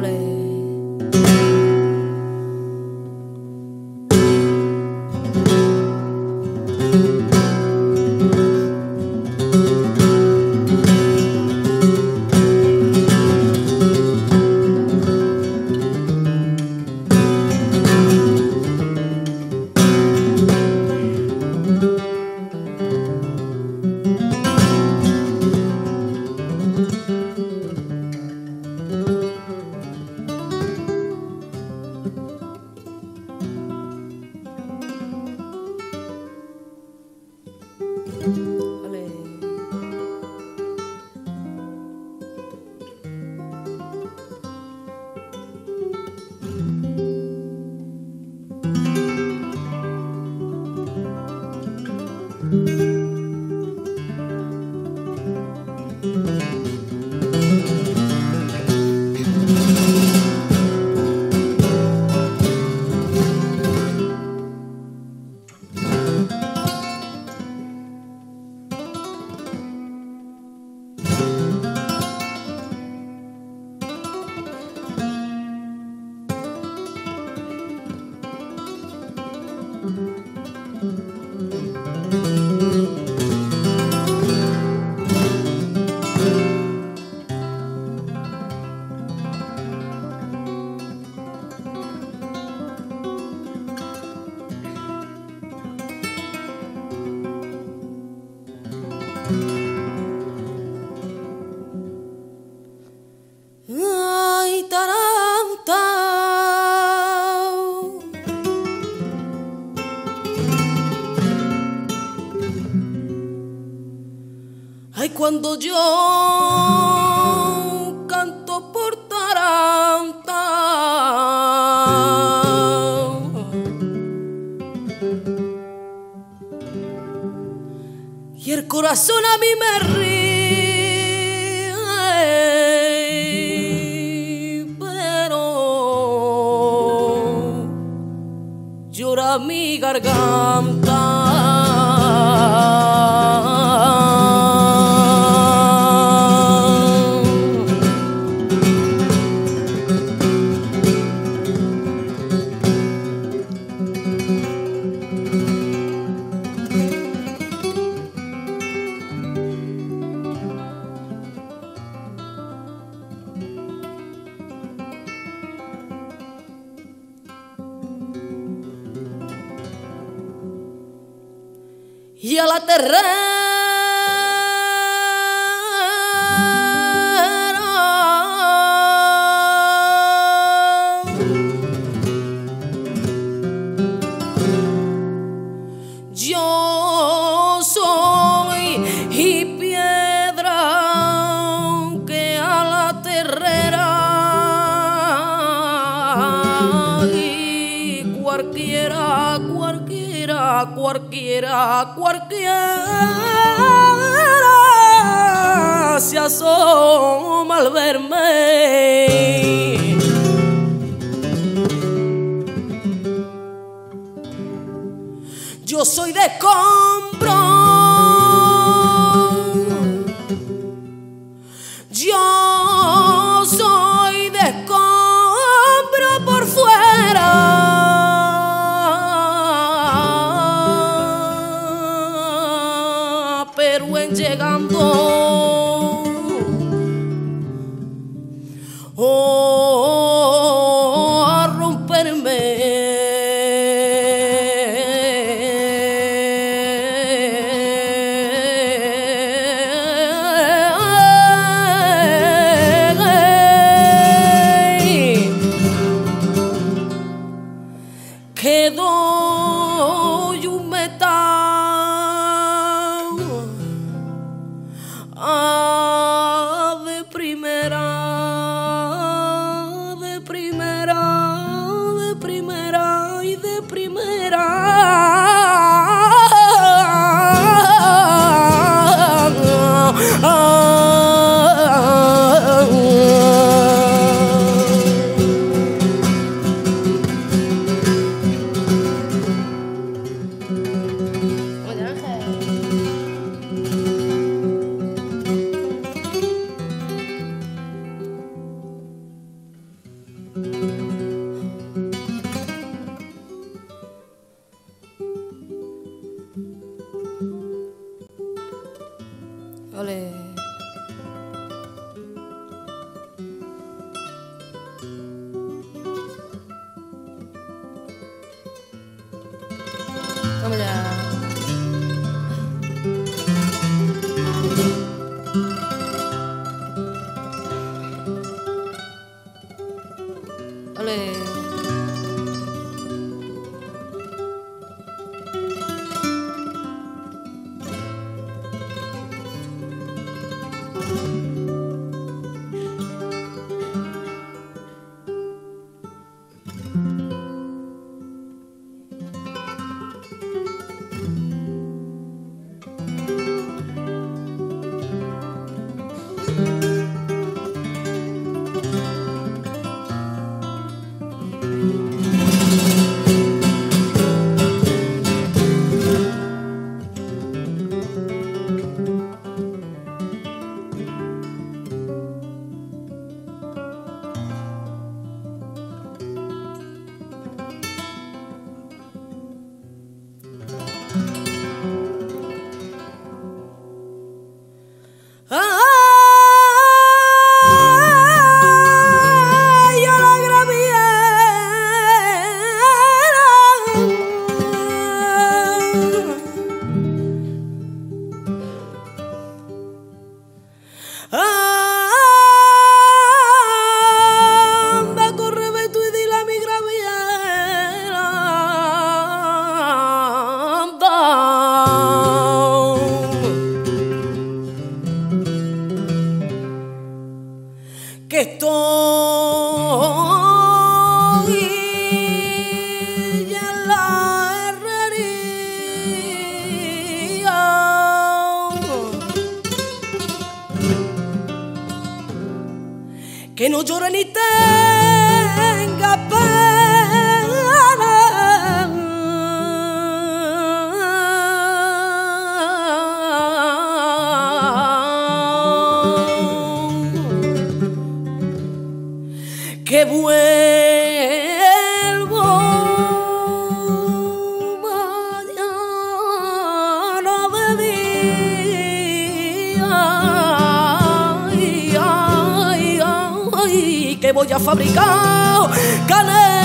parler. Cuando yo corazón a mí me ríe, pero llora mi garganta. Y a la terrera. Cualquiera, cualquiera, cualquiera, cualquiera se asoma al verme. Yo soy de compro. Llegando. 嘞。Que no llore ni tenga pena. Que vuelvo que voy a fabricar canela.